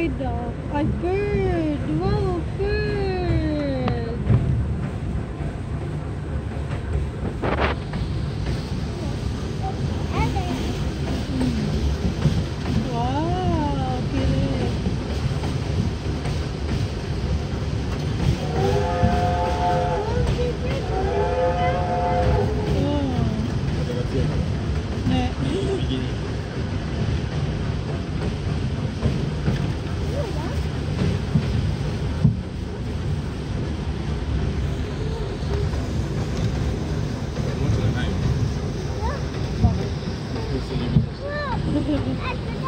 I bird, wow, bird. Look,